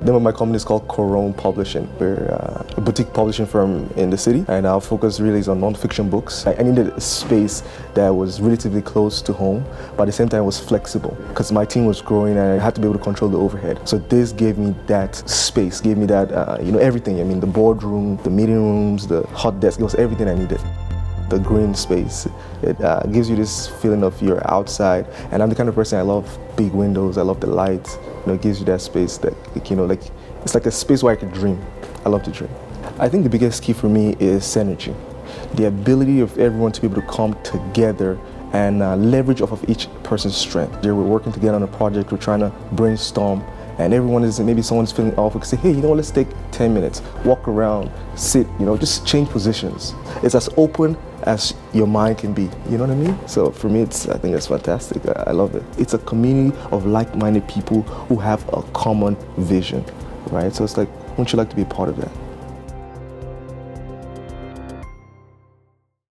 The name of my company is called Corone Publishing. We're uh, a boutique publishing firm in the city, and our focus really is on non-fiction books. I needed a space that was relatively close to home, but at the same time was flexible, because my team was growing and I had to be able to control the overhead. So this gave me that space, gave me that, uh, you know, everything. I mean, the boardroom, the meeting rooms, the hot desk, it was everything I needed the green space. It uh, gives you this feeling of you're outside. And I'm the kind of person I love big windows. I love the light. You know, it gives you that space that, you know, like it's like a space where I could dream. I love to dream. I think the biggest key for me is synergy, the ability of everyone to be able to come together and uh, leverage off of each person's strength. We're working together on a project. We're trying to brainstorm and everyone is maybe someone's feeling off. We can say, hey, you know what? Let's take 10 minutes, walk around, sit. You know, just change positions. It's as open as your mind can be. You know what I mean? So for me, it's I think it's fantastic. I, I love it. It's a community of like-minded people who have a common vision, right? So it's like, wouldn't you like to be a part of that?